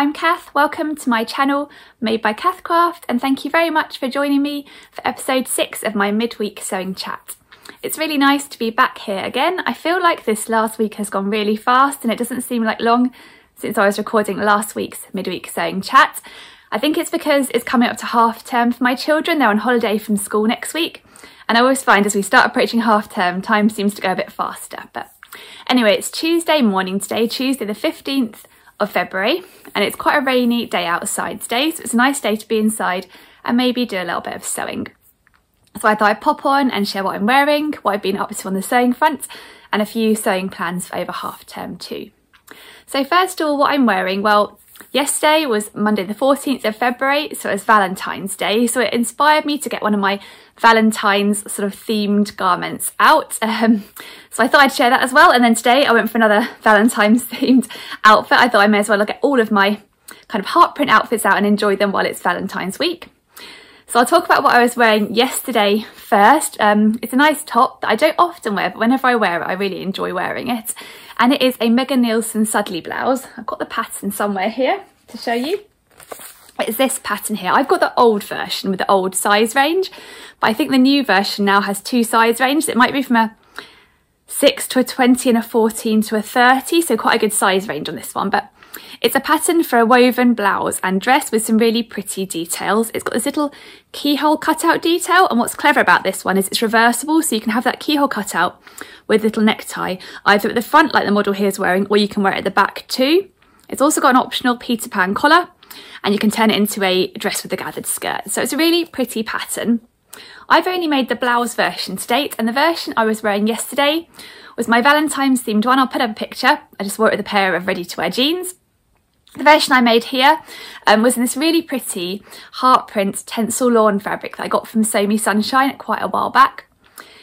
I'm Cath. Welcome to my channel made by Cathcraft and thank you very much for joining me for episode 6 of my midweek sewing chat. It's really nice to be back here again. I feel like this last week has gone really fast and it doesn't seem like long since I was recording last week's midweek sewing chat. I think it's because it's coming up to half term for my children. They're on holiday from school next week and I always find as we start approaching half term time seems to go a bit faster but anyway it's Tuesday morning today, Tuesday the 15th of February and it's quite a rainy day outside today so it's a nice day to be inside and maybe do a little bit of sewing. So I thought I'd pop on and share what I'm wearing, what I've been up to on the sewing front and a few sewing plans for over half term too. So first of all what I'm wearing, well yesterday was Monday the 14th of February so it was Valentine's Day so it inspired me to get one of my Valentine's sort of themed garments out. Um, so I thought I'd share that as well. And then today I went for another Valentine's themed outfit. I thought I may as well get all of my kind of heart print outfits out and enjoy them while it's Valentine's week. So I'll talk about what I was wearing yesterday first. Um, it's a nice top that I don't often wear, but whenever I wear it, I really enjoy wearing it. And it is a Megan Nielsen Sudley blouse. I've got the pattern somewhere here to show you. It's this pattern here. I've got the old version with the old size range, but I think the new version now has two size ranges. It might be from a 6 to a 20 and a 14 to a 30, so quite a good size range on this one. But it's a pattern for a woven blouse and dress with some really pretty details. It's got this little keyhole cutout detail and what's clever about this one is it's reversible so you can have that keyhole cutout with little necktie either at the front like the model here is wearing or you can wear it at the back too. It's also got an optional Peter Pan collar and you can turn it into a dress with a gathered skirt. So it's a really pretty pattern. I've only made the blouse version to date and the version I was wearing yesterday was my Valentine's themed one. I'll put up a picture. I just wore it with a pair of ready to wear jeans. The version I made here um, was in this really pretty heart print tencel lawn fabric that I got from Me Sunshine quite a while back.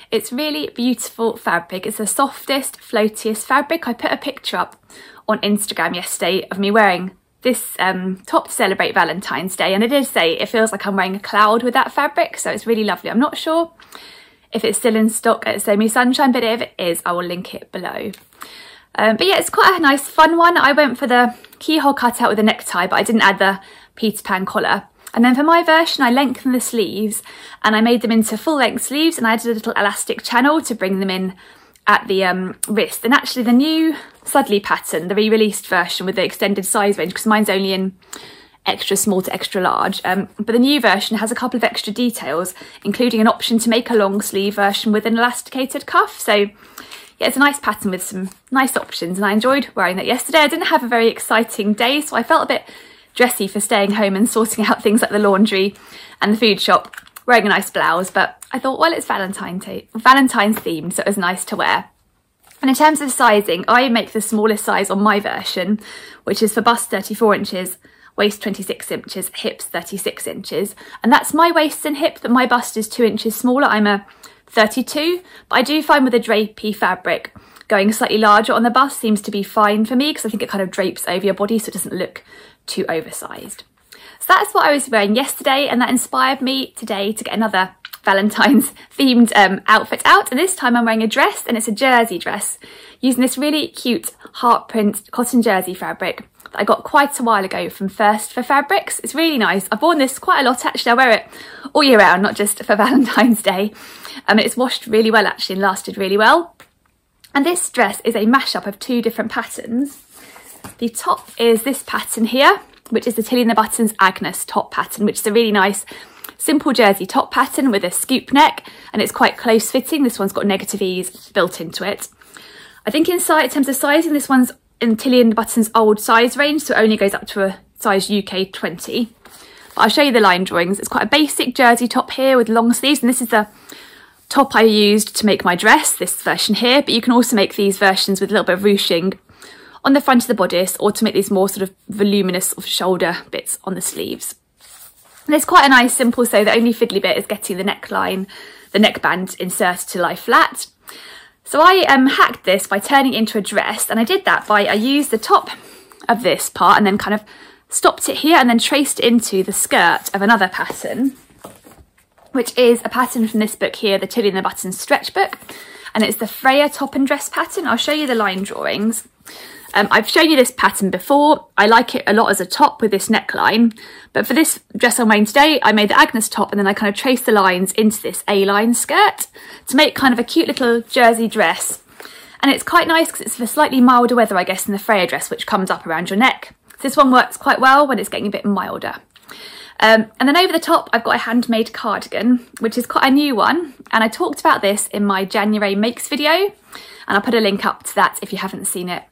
It's really beautiful fabric. It's the softest, floatiest fabric. I put a picture up on Instagram yesterday of me wearing this um, top to celebrate Valentine's Day and I did say it feels like I'm wearing a cloud with that fabric so it's really lovely. I'm not sure if it's still in stock at Sew Me Sunshine but if it is I will link it below. Um, but yeah it's quite a nice fun one. I went for the keyhole cutout with a necktie but I didn't add the Peter Pan collar. And then for my version I lengthened the sleeves and I made them into full length sleeves and I added a little elastic channel to bring them in at the um, wrist. And actually the new Sudley pattern, the re-released version with the extended size range, because mine's only in extra small to extra large, um, but the new version has a couple of extra details, including an option to make a long sleeve version with an elasticated cuff. So yeah, it's a nice pattern with some nice options and I enjoyed wearing that yesterday. I didn't have a very exciting day, so I felt a bit dressy for staying home and sorting out things like the laundry and the food shop, wearing a nice blouse, but I thought, well, it's Valentine's, Valentine's themed, so it was nice to wear. And in terms of sizing, I make the smallest size on my version, which is for bust 34 inches, waist 26 inches, hips 36 inches. And that's my waist and hip, but my bust is two inches smaller. I'm a 32, but I do find with a drapey fabric, going slightly larger on the bust seems to be fine for me because I think it kind of drapes over your body so it doesn't look too oversized. So that's what I was wearing yesterday and that inspired me today to get another Valentine's themed um, outfit out and this time I'm wearing a dress and it's a jersey dress using this really cute heart print cotton jersey fabric that I got quite a while ago from First for Fabrics. It's really nice. I've worn this quite a lot actually. I wear it all year round, not just for Valentine's Day. Um, it's washed really well actually and lasted really well. And this dress is a mashup of two different patterns. The top is this pattern here, which is the Tilly and the Buttons Agnes top pattern, which is a really nice simple jersey top pattern with a scoop neck and it's quite close fitting. This one's got negative ease built into it. I think inside, in terms of sizing, this one's in Tilly and Button's old size range, so it only goes up to a size UK 20. But I'll show you the line drawings. It's quite a basic jersey top here with long sleeves, and this is the top I used to make my dress, this version here, but you can also make these versions with a little bit of ruching on the front of the bodice or to make these more sort of voluminous sort of shoulder bits on the sleeves. And it's quite a nice simple sew. The only fiddly bit is getting the neckline, the neckband inserted to lie flat. So I um, hacked this by turning into a dress and I did that by, I used the top of this part and then kind of stopped it here and then traced into the skirt of another pattern, which is a pattern from this book here, the Tilly and the Buttons stretch book. And it's the Freya top and dress pattern. I'll show you the line drawings. Um, I've shown you this pattern before. I like it a lot as a top with this neckline, but for this dress I'm wearing today, I made the Agnes top and then I kind of traced the lines into this A-line skirt to make kind of a cute little jersey dress. And it's quite nice because it's for slightly milder weather, I guess, than the Freya dress, which comes up around your neck. So this one works quite well when it's getting a bit milder. Um, and then over the top, I've got a handmade cardigan, which is quite a new one. And I talked about this in my January makes video, and I'll put a link up to that if you haven't seen it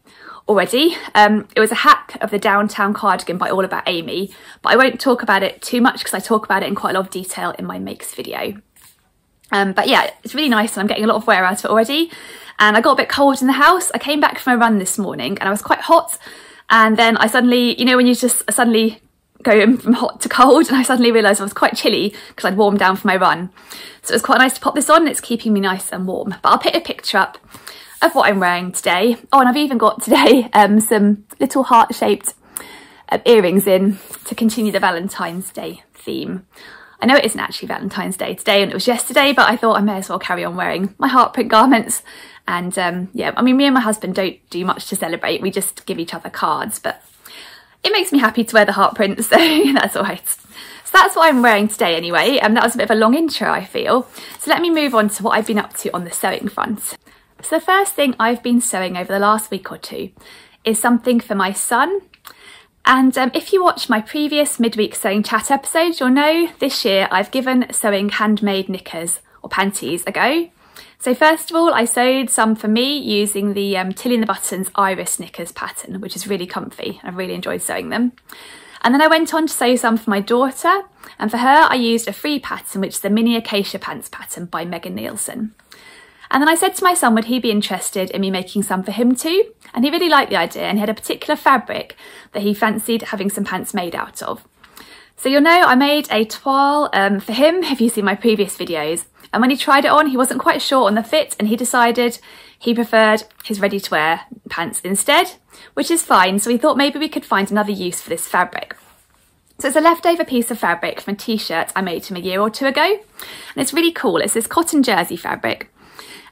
already. Um, it was a hack of the downtown cardigan by All About Amy, but I won't talk about it too much because I talk about it in quite a lot of detail in my makes video. Um, but yeah, it's really nice and I'm getting a lot of wear out of it already. And I got a bit cold in the house. I came back from a run this morning and I was quite hot. And then I suddenly, you know, when you just suddenly go from hot to cold and I suddenly realised I was quite chilly because I'd warmed down for my run. So it was quite nice to pop this on. It's keeping me nice and warm. But I'll put a picture up of what I'm wearing today. Oh, and I've even got today um, some little heart-shaped uh, earrings in to continue the Valentine's Day theme. I know it isn't actually Valentine's Day today and it was yesterday, but I thought I may as well carry on wearing my heart print garments. And um, yeah, I mean, me and my husband don't do much to celebrate. We just give each other cards, but it makes me happy to wear the heart print, so that's all right. So that's what I'm wearing today anyway, and that was a bit of a long intro, I feel. So let me move on to what I've been up to on the sewing front. So the first thing I've been sewing over the last week or two is something for my son. And um, if you watch my previous midweek sewing chat episodes, you'll know this year I've given sewing handmade knickers or panties a go. So first of all, I sewed some for me using the um, Tilly and the Buttons Iris knickers pattern, which is really comfy. I've really enjoyed sewing them. And then I went on to sew some for my daughter, and for her I used a free pattern, which is the Mini Acacia Pants pattern by Megan Nielsen. And then I said to my son, would he be interested in me making some for him too? And he really liked the idea and he had a particular fabric that he fancied having some pants made out of. So you'll know I made a toile um, for him if you've seen my previous videos. And when he tried it on, he wasn't quite sure on the fit and he decided he preferred his ready to wear pants instead, which is fine. So we thought maybe we could find another use for this fabric. So it's a leftover piece of fabric from a t-shirt I made him a year or two ago. And it's really cool. It's this cotton jersey fabric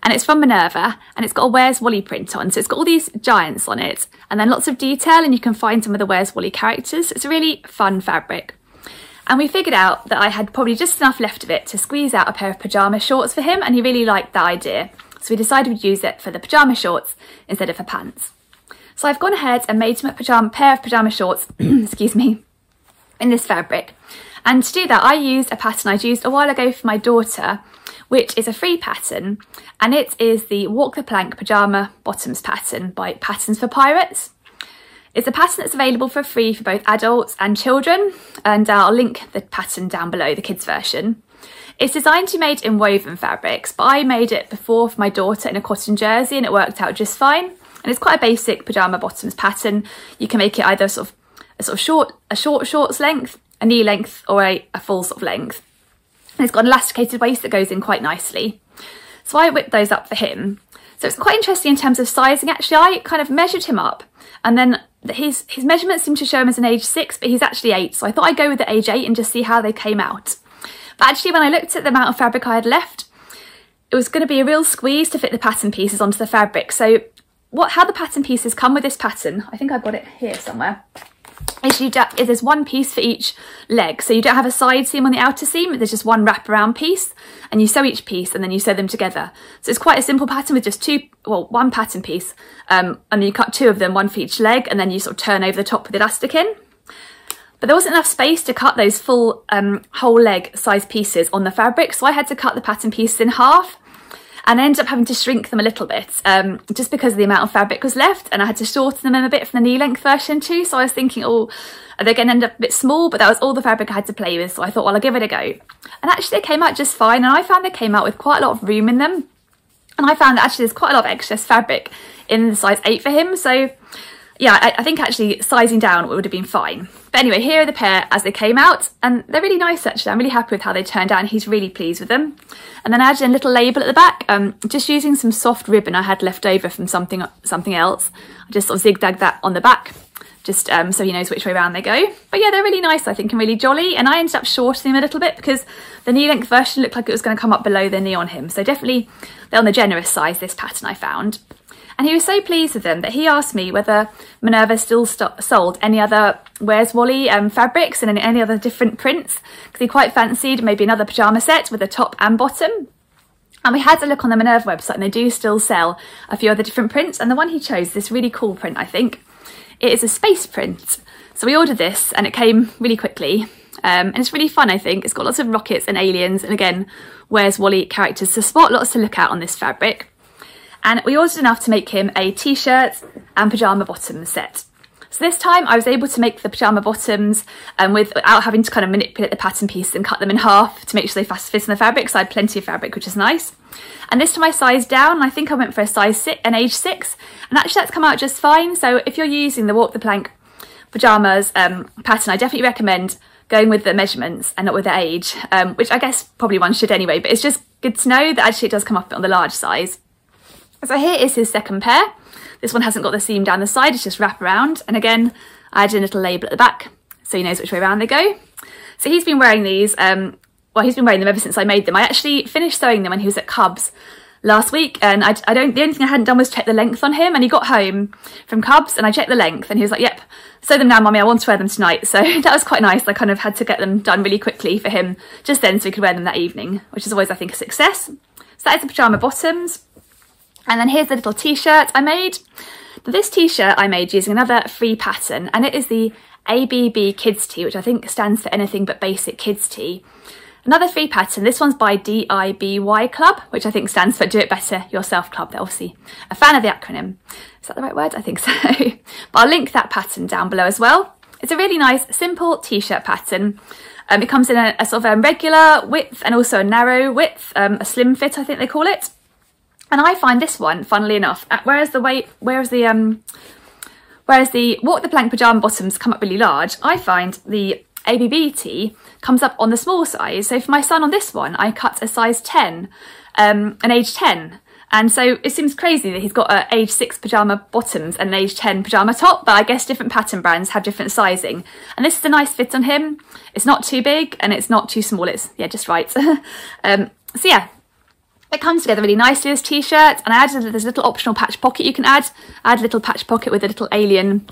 and it's from Minerva and it's got a Where's Wally print on. So it's got all these giants on it and then lots of detail and you can find some of the Where's Wally characters. It's a really fun fabric. And we figured out that I had probably just enough left of it to squeeze out a pair of pyjama shorts for him and he really liked that idea. So we decided we'd use it for the pyjama shorts instead of for pants. So I've gone ahead and made him a pyjama, pair of pyjama shorts, excuse me, in this fabric. And to do that, I used a pattern I'd used a while ago for my daughter, which is a free pattern, and it is the Walk the Plank Pyjama Bottoms pattern by Patterns for Pirates. It's a pattern that's available for free for both adults and children, and uh, I'll link the pattern down below, the kids version. It's designed to be made in woven fabrics, but I made it before for my daughter in a cotton jersey and it worked out just fine. And it's quite a basic pyjama bottoms pattern. You can make it either sort of a sort of short, a short shorts length, a knee length, or a, a full sort of length. And it's got an elasticated waist that goes in quite nicely. So I whipped those up for him. So it's quite interesting in terms of sizing. Actually, I kind of measured him up and then his, his measurements seem to show him as an age six, but he's actually eight. So I thought I'd go with the age eight and just see how they came out. But actually, when I looked at the amount of fabric I had left, it was going to be a real squeeze to fit the pattern pieces onto the fabric. So what, how the pattern pieces come with this pattern, I think I've got it here somewhere is you there's one piece for each leg. So you don't have a side seam on the outer seam, there's just one wraparound piece and you sew each piece and then you sew them together. So it's quite a simple pattern with just two, well, one pattern piece um, and then you cut two of them, one for each leg and then you sort of turn over the top with the elastic in. But there wasn't enough space to cut those full um, whole leg size pieces on the fabric. So I had to cut the pattern pieces in half and I ended up having to shrink them a little bit um, just because of the amount of fabric was left and I had to shorten them a bit from the knee length version too. So I was thinking, oh, are they going to end up a bit small? But that was all the fabric I had to play with. So I thought, well, I'll give it a go. And actually they came out just fine. And I found they came out with quite a lot of room in them. And I found that actually there's quite a lot of excess fabric in the size 8 for him. So yeah, I, I, think actually sizing down would have been fine. But anyway, here are the pair as they came out, and they're really nice actually. I'm really happy with how they turned out, and he's really pleased with them. And then I added a little label at the back, um, just using some soft ribbon I had left over from something something else. I just sort of zigzagged that on the back, just um, so he knows which way around they go. But yeah, they're really nice, I think, and really jolly. And I ended up shortening them a little bit because the knee length version looked like it was going to come up below the knee on him. So definitely they're on the generous size, this pattern I found. And he was so pleased with them that he asked me whether Minerva still sold any other Where's Wally um, fabrics and any other different prints because he quite fancied maybe another pyjama set with a top and bottom. And we had a look on the Minerva website and they do still sell a few other different prints. And the one he chose, this really cool print, I think. It is a space print. So we ordered this and it came really quickly. Um, and it's really fun, I think. It's got lots of rockets and aliens. And again, Where's Wally characters to spot, lots to look at on this fabric. And we ordered enough to make him a t-shirt and pyjama bottom set. So this time I was able to make the pyjama bottoms um, without having to kind of manipulate the pattern piece and cut them in half to make sure they fast fit in the fabric. So I had plenty of fabric, which is nice. And this time I sized down. I think I went for a size six, an age six, and actually that's come out just fine. So if you're using the Walk the Plank pyjamas um, pattern, I definitely recommend going with the measurements and not with the age, um, which I guess probably one should anyway, but it's just good to know that actually it does come up on the large size. So here is his second pair. This one hasn't got the seam down the side, it's just wrap around. And again, I added a little label at the back so he knows which way around they go. So he's been wearing these, um, well, he's been wearing them ever since I made them. I actually finished sewing them when he was at Cubs last week and I, I, don't the only thing I hadn't done was check the length on him and he got home from Cubs and I checked the length and he was like yep sew them now mummy I want to wear them tonight so that was quite nice I kind of had to get them done really quickly for him just then so he could wear them that evening which is always I think a success so that is the pyjama bottoms and then here's the little t-shirt I made. This t-shirt I made using another free pattern and it is the ABB Kids Tee, which I think stands for anything but basic kids tee. Another free pattern, this one's by DIBY Club, which I think stands for Do It Better Yourself Club. They're obviously a fan of the acronym. Is that the right word? I think so. but I'll link that pattern down below as well. It's a really nice, simple t-shirt pattern. Um, it comes in a, a sort of a regular width and also a narrow width, um, a slim fit I think they call it. And I find this one, funnily enough, uh, whereas the weight, whereas the um, whereas the walk the plank pajama bottoms come up really large, I find the ABB tee comes up on the small size. So for my son on this one, I cut a size 10, um, an age 10. And so it seems crazy that he's got a age 6 pyjama bottoms and an age 10 pyjama top, but I guess different pattern brands have different sizing. And this is a nice fit on him. It's not too big and it's not too small. It's, yeah, just right. um, so yeah, it comes together really nicely, this t-shirt, and I added this little optional patch pocket you can add. I add a little patch pocket with a little alien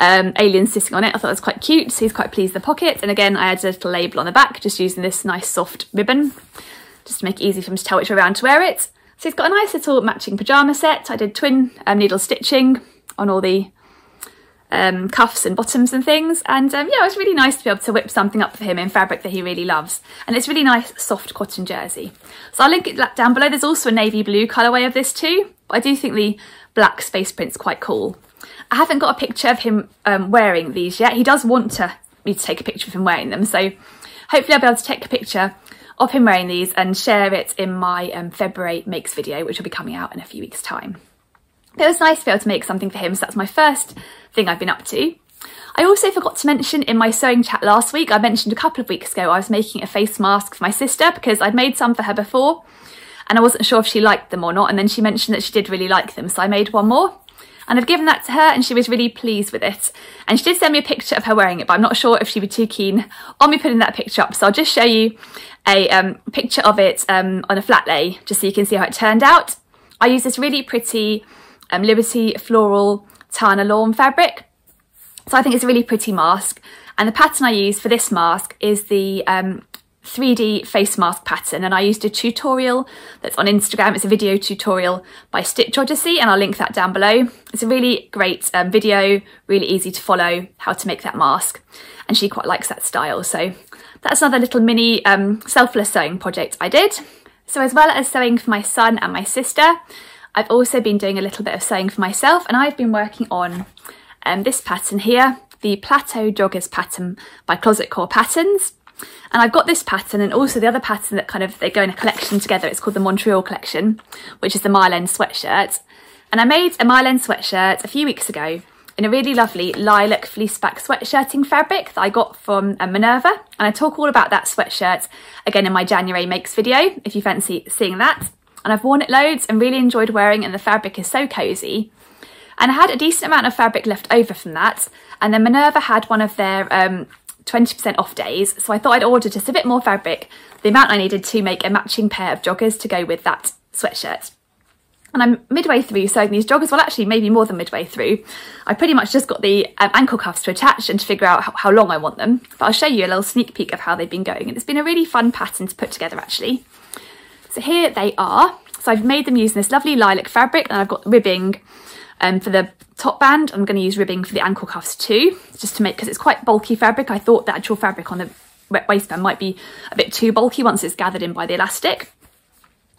um, alien sitting on it. I thought it was quite cute, so he's quite pleased with the pocket. And again, I added a little label on the back, just using this nice soft ribbon, just to make it easy for him to tell which way around to wear it. So he's got a nice little matching pyjama set. I did twin um, needle stitching on all the um, cuffs and bottoms and things. And um, yeah, it was really nice to be able to whip something up for him in fabric that he really loves. And it's really nice soft cotton jersey. So I'll link it down below. There's also a navy blue colourway of this too. But I do think the black space print's quite cool. I haven't got a picture of him um, wearing these yet. He does want to, me to take a picture of him wearing them. So hopefully I'll be able to take a picture of him wearing these and share it in my um, February makes video, which will be coming out in a few weeks time. It was nice to be able to make something for him, so that's my first thing I've been up to. I also forgot to mention in my sewing chat last week, I mentioned a couple of weeks ago I was making a face mask for my sister because I'd made some for her before and I wasn't sure if she liked them or not and then she mentioned that she did really like them so I made one more and I've given that to her and she was really pleased with it and she did send me a picture of her wearing it but I'm not sure if she'd be too keen on me putting that picture up so I'll just show you a um, picture of it um, on a flat lay just so you can see how it turned out. I used this really pretty um, Liberty Floral Tana Lawn fabric. So I think it's a really pretty mask. And the pattern I use for this mask is the um, 3D face mask pattern and I used a tutorial that's on Instagram. It's a video tutorial by Stitch Odyssey and I'll link that down below. It's a really great um, video, really easy to follow how to make that mask and she quite likes that style. So that's another little mini um, selfless sewing project I did. So as well as sewing for my son and my sister, I've also been doing a little bit of sewing for myself and I've been working on um, this pattern here, the Plateau Joggers pattern by Closet Core Patterns. And I've got this pattern and also the other pattern that kind of, they go in a collection together. It's called the Montreal collection, which is the Mile End sweatshirt. And I made a Mile End sweatshirt a few weeks ago in a really lovely lilac fleece back sweatshirting fabric that I got from uh, Minerva. And I talk all about that sweatshirt again in my January makes video, if you fancy seeing that and I've worn it loads and really enjoyed wearing and the fabric is so cosy. And I had a decent amount of fabric left over from that and then Minerva had one of their 20% um, off days so I thought I'd order just a bit more fabric, the amount I needed to make a matching pair of joggers to go with that sweatshirt. and I'm midway through sewing these joggers, well actually maybe more than midway through. I pretty much just got the um, ankle cuffs to attach and to figure out how, how, long I want them. But I'll show you a little sneak peek of how they've been going and it's been a really fun pattern to put together actually. So here they are. So I've made them using this lovely lilac fabric and I've got ribbing um, for the top band. I'm going to use ribbing for the ankle cuffs too, just to make, because it's quite bulky fabric. I thought the actual fabric on the waistband might be a bit too bulky once it's gathered in by the elastic.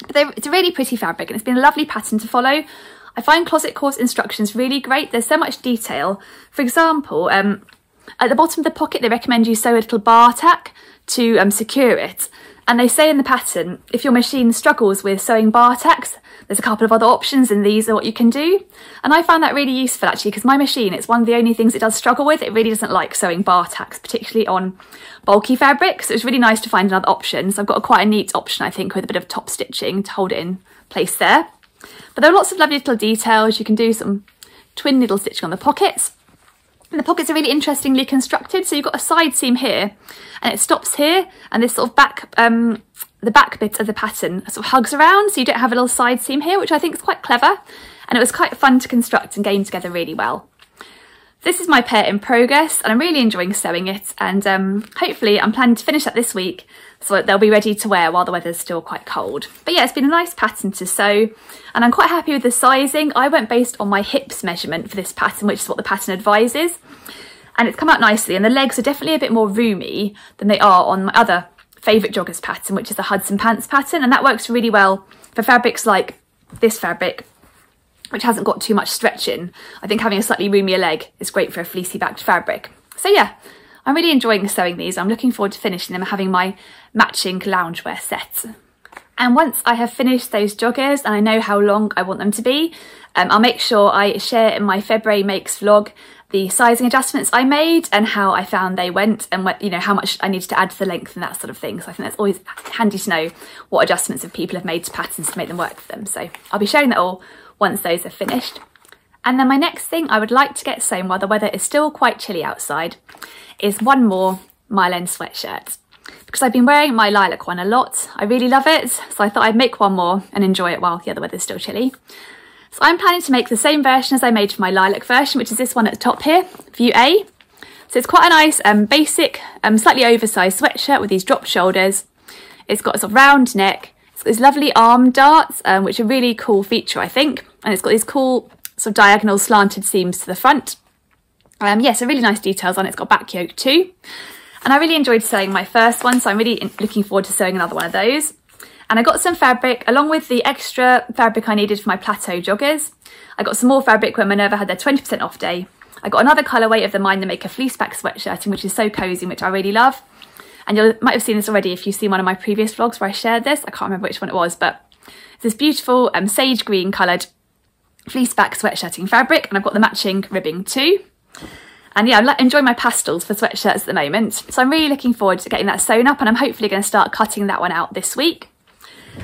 But it's a really pretty fabric and it's been a lovely pattern to follow. I find Closet Core's instructions really great. There's so much detail. For example, um, at the bottom of the pocket, they recommend you sew a little bar tack to um, secure it. And they say in the pattern, if your machine struggles with sewing bar tacks, there's a couple of other options and these are what you can do. And I found that really useful actually because my machine, it's one of the only things it does struggle with. It really doesn't like sewing bar tacks, particularly on bulky fabric. So it was really nice to find another option. So I've got a quite a neat option, I think, with a bit of top stitching to hold it in place there. But there are lots of lovely little details. You can do some twin needle stitching on the pockets. And the pockets are really interestingly constructed. So you've got a side seam here and it stops here and this sort of back, um, the back bit of the pattern sort of hugs around. So you don't have a little side seam here, which I think is quite clever. And it was quite fun to construct and game together really well. This is my pair in progress and I'm really enjoying sewing it and um, hopefully I'm planning to finish that this week so they'll be ready to wear while the weather's still quite cold. But yeah, it's been a nice pattern to sew and I'm quite happy with the sizing. I went based on my hips measurement for this pattern, which is what the pattern advises. And it's come out nicely and the legs are definitely a bit more roomy than they are on my other favourite joggers pattern, which is the Hudson Pants pattern. And that works really well for fabrics like this fabric which hasn't got too much stretch in. I think having a slightly roomier leg is great for a fleecy backed fabric. So yeah, I'm really enjoying sewing these. I'm looking forward to finishing them and having my matching loungewear set. And once I have finished those joggers and I know how long I want them to be, um, I'll make sure I share in my February Makes vlog the sizing adjustments I made and how I found they went and what, you know how much I needed to add to the length and that sort of thing. So I think that's always handy to know what adjustments of people have made to patterns to make them work for them. So I'll be sharing that all once those are finished. And then my next thing I would like to get sewn while the weather is still quite chilly outside is one more Mile End sweatshirt. Because I've been wearing my lilac one a lot, I really love it, so I thought I'd make one more and enjoy it while the other weather's still chilly. So I'm planning to make the same version as I made for my lilac version, which is this one at the top here, view A. So it's quite a nice um, basic, um, slightly oversized sweatshirt with these dropped shoulders. It's got a sort of round neck, it's got these lovely arm darts, um, which are really cool feature, I think and it's got these cool sort of diagonal slanted seams to the front. Um, yeah, so really nice details on it. It's got back yoke too. And I really enjoyed sewing my first one, so I'm really looking forward to sewing another one of those. And I got some fabric along with the extra fabric I needed for my plateau joggers. I got some more fabric when Minerva had their 20% off day. I got another colourway of the Mind the Maker fleece back sweatshirting, which is so cosy, which I really love. And you might have seen this already if you've seen one of my previous vlogs where I shared this. I can't remember which one it was, but it's this beautiful um, sage green coloured fleece back sweatshirting fabric and I've got the matching ribbing too. And yeah, I'm enjoying my pastels for sweatshirts at the moment. So I'm really looking forward to getting that sewn up and I'm hopefully going to start cutting that one out this week.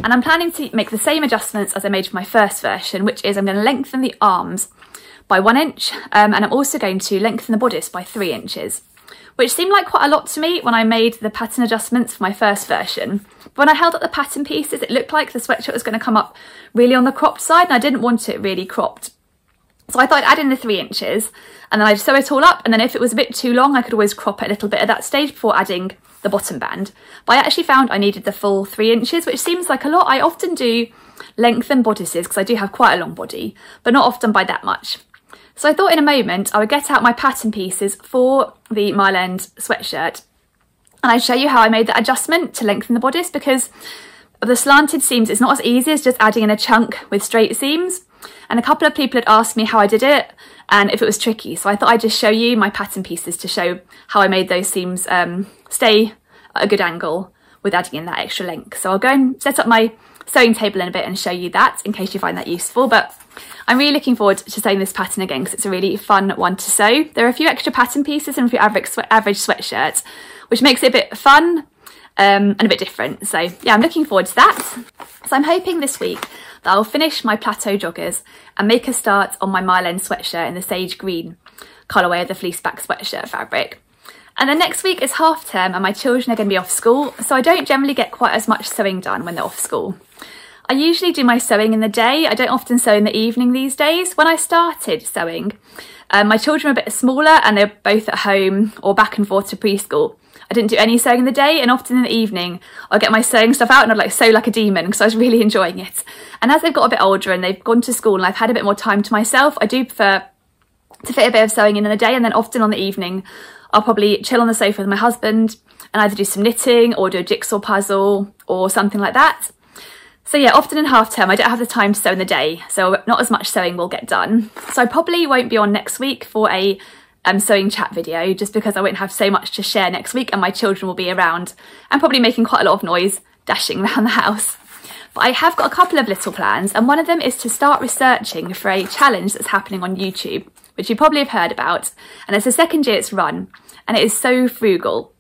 And I'm planning to make the same adjustments as I made for my first version, which is I'm going to lengthen the arms by one inch um, and I'm also going to lengthen the bodice by three inches which seemed like quite a lot to me when I made the pattern adjustments for my first version. But when I held up the pattern pieces, it looked like the sweatshirt was going to come up really on the cropped side and I didn't want it really cropped. So I thought I'd add in the three inches and then I'd sew it all up and then if it was a bit too long, I could always crop it a little bit at that stage before adding the bottom band. But I actually found I needed the full three inches, which seems like a lot. I often do lengthen bodices because I do have quite a long body, but not often by that much. So I thought in a moment I would get out my pattern pieces for the Mile End sweatshirt and I'd show you how I made that adjustment to lengthen the bodice because of the slanted seams it's not as easy as just adding in a chunk with straight seams and a couple of people had asked me how I did it and if it was tricky so I thought I'd just show you my pattern pieces to show how I made those seams um, stay at a good angle with adding in that extra length. So I'll go and set up my sewing table in a bit and show you that in case you find that useful but I'm really looking forward to sewing this pattern again because it's a really fun one to sew. There are a few extra pattern pieces in for your average, average sweatshirt, which makes it a bit fun um, and a bit different. So yeah, I'm looking forward to that. So I'm hoping this week that I'll finish my plateau joggers and make a start on my Mile End sweatshirt in the sage green colourway of the fleece back sweatshirt fabric. And then next week is half term and my children are going to be off school, so I don't generally get quite as much sewing done when they're off school. I usually do my sewing in the day. I don't often sew in the evening these days. When I started sewing, um, my children were a bit smaller and they're both at home or back and forth to preschool. I didn't do any sewing in the day and often in the evening I'll get my sewing stuff out and I'd like sew like a demon because I was really enjoying it. And as they've got a bit older and they've gone to school and I've had a bit more time to myself, I do prefer to fit a bit of sewing in in the day and then often on the evening I'll probably chill on the sofa with my husband and either do some knitting or do a jigsaw puzzle or something like that. So yeah, often in half term I don't have the time to sew in the day, so not as much sewing will get done. So I probably won't be on next week for a um, sewing chat video just because I won't have so much to share next week and my children will be around and probably making quite a lot of noise dashing around the house. But I have got a couple of little plans and one of them is to start researching for a challenge that's happening on YouTube, which you probably have heard about. And it's the second year it's run and it is Sew Frugal.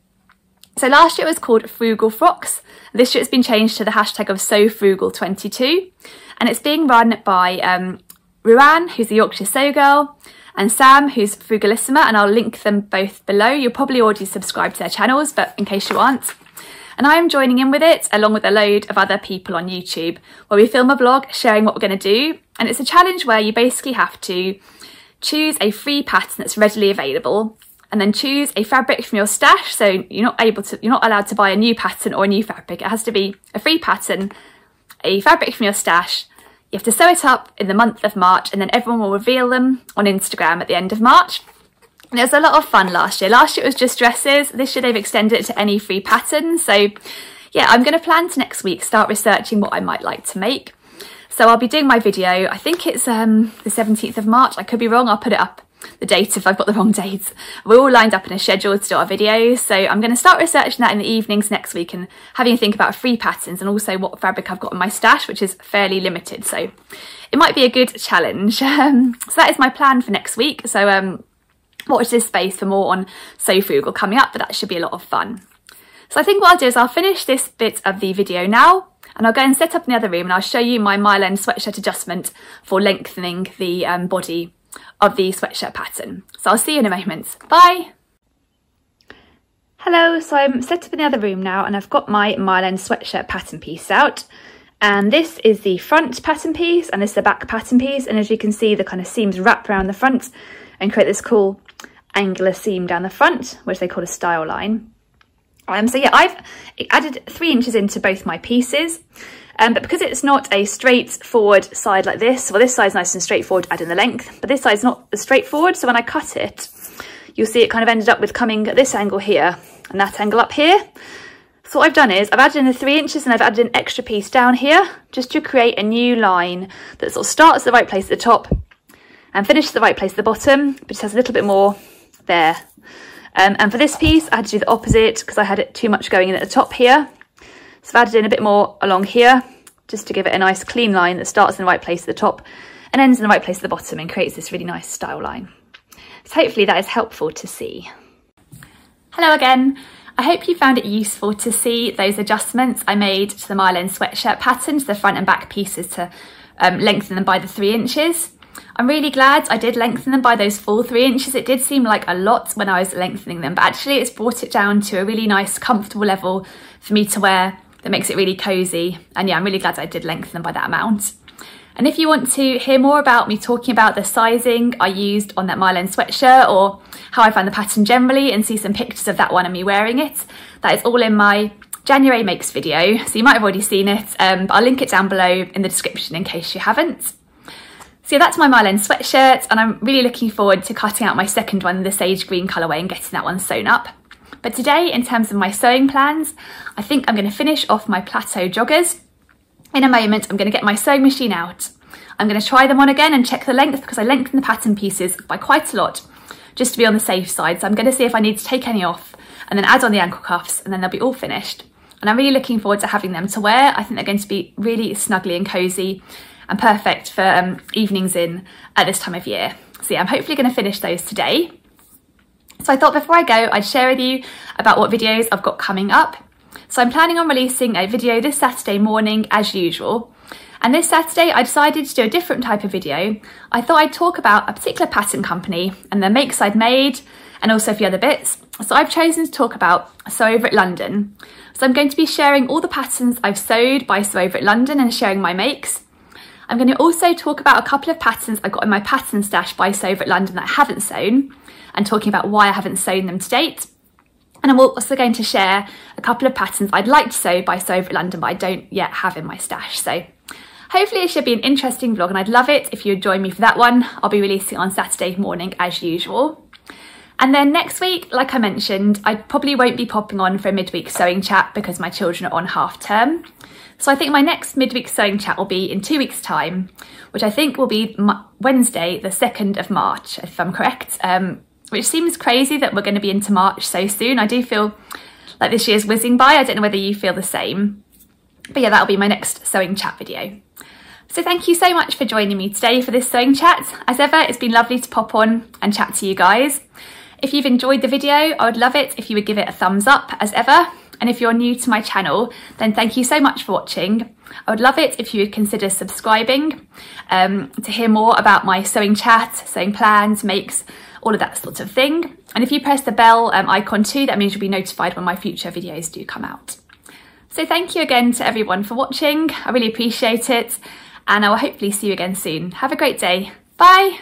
So last year it was called Frugal Frocks. This year it's been changed to the hashtag of Sew Frugal 22 and it's being run by um, Ruan, who's the Yorkshire Sew Girl, and Sam, who's Frugalissima, and I'll link them both below. You're probably already subscribed to their channels, but in case you aren't. And I am joining in with it, along with a load of other people on YouTube, where we film a vlog sharing what we're going to do. And it's a challenge where you basically have to choose a free pattern that's readily available and then choose a fabric from your stash. So you're not able to, you're not allowed to buy a new pattern or a new fabric. It has to be a free pattern, a fabric from your stash, you have to sew it up in the month of March and then everyone will reveal them on Instagram at the end of March. And it was a lot of fun last year. Last year it was just dresses. This year they've extended it to any free pattern. So yeah, I'm going to plan to next week start researching what I might like to make. So I'll be doing my video, I think it's um, the 17th of March. I could be wrong, I'll put it up the date if I've got the wrong dates. We're all lined up in a schedule to do our videos, so I'm going to start researching that in the evenings next week and having a think about free patterns and also what fabric I've got in my stash, which is fairly limited, so it might be a good challenge. Um, so that is my plan for next week, so um, watch this space for more on Sew Frugal coming up, but that should be a lot of fun. So I think what I'll do is I'll finish this bit of the video now and I'll go and set up in the other room and I'll show you my Mile End sweatshirt adjustment for lengthening the um, body of the sweatshirt pattern. So I'll see you in a moment. Bye! Hello, so I'm set up in the other room now and I've got my Mile sweatshirt pattern piece out. And this is the front pattern piece and this is the back pattern piece. And as you can see, the kind of seams wrap around the front and create this cool angular seam down the front, which they call a style line. Um, so yeah, I've added three inches into both my pieces. Um, but because it's not a straightforward side like this, well this side's nice and straightforward adding the length, but this side's not as straightforward. So when I cut it, you'll see it kind of ended up with coming at this angle here and that angle up here. So what I've done is I've added in the three inches and I've added an extra piece down here just to create a new line that sort of starts at the right place at the top and finishes at the right place at the bottom, but just has a little bit more there. Um, and for this piece, I had to do the opposite because I had it too much going in at the top here. So I've added in a bit more along here just to give it a nice clean line that starts in the right place at the top and ends in the right place at the bottom and creates this really nice style line. So hopefully that is helpful to see. Hello again. I hope you found it useful to see those adjustments I made to the Mile sweatshirt pattern to the front and back pieces to um, lengthen them by the three inches. I'm really glad I did lengthen them by those full three inches. It did seem like a lot when I was lengthening them, but actually it's brought it down to a really nice, comfortable level for me to wear that makes it really cozy. And yeah, I'm really glad I did lengthen them by that amount. And if you want to hear more about me talking about the sizing I used on that End sweatshirt or how I found the pattern generally and see some pictures of that one and me wearing it, that is all in my January makes video. So you might have already seen it, um, but I'll link it down below in the description in case you haven't. So yeah, that's my End sweatshirt and I'm really looking forward to cutting out my second one, the sage green colourway and getting that one sewn up. But today, in terms of my sewing plans, I think I'm going to finish off my plateau joggers. In a moment, I'm going to get my sewing machine out. I'm going to try them on again and check the length because I lengthened the pattern pieces by quite a lot just to be on the safe side. So I'm going to see if I need to take any off and then add on the ankle cuffs and then they'll be all finished. And I'm really looking forward to having them to wear. I think they're going to be really snuggly and cosy and perfect for um, evenings in at this time of year. So yeah, I'm hopefully going to finish those today. So I thought before I go, I'd share with you about what videos I've got coming up. So I'm planning on releasing a video this Saturday morning as usual. And this Saturday, I decided to do a different type of video. I thought I'd talk about a particular pattern company and the makes I'd made and also a few other bits. So I've chosen to talk about Sew Over It London. So I'm going to be sharing all the patterns I've sewed by Sew Over It London and sharing my makes. I'm going to also talk about a couple of patterns I've got in my pattern stash by Sew Over It London that I haven't sewn and talking about why I haven't sewn them to date. And I'm also going to share a couple of patterns I'd like to sew by Sew Over London but I don't yet have in my stash. So hopefully it should be an interesting vlog and I'd love it if you would join me for that one. I'll be releasing on Saturday morning as usual. And then next week, like I mentioned, I probably won't be popping on for a midweek sewing chat because my children are on half term. So I think my next midweek sewing chat will be in two weeks time, which I think will be Wednesday, the 2nd of March, if I'm correct. Um, which seems crazy that we're going to be into March so soon. I do feel like this year's whizzing by. I don't know whether you feel the same. But yeah, that'll be my next sewing chat video. So thank you so much for joining me today for this sewing chat. As ever, it's been lovely to pop on and chat to you guys. If you've enjoyed the video, I would love it if you would give it a thumbs up as ever. And if you're new to my channel, then thank you so much for watching. I would love it if you would consider subscribing um, to hear more about my sewing chat, sewing plans, makes, all of that sort of thing. And if you press the bell um, icon too, that means you'll be notified when my future videos do come out. So thank you again to everyone for watching. I really appreciate it. And I will hopefully see you again soon. Have a great day. Bye.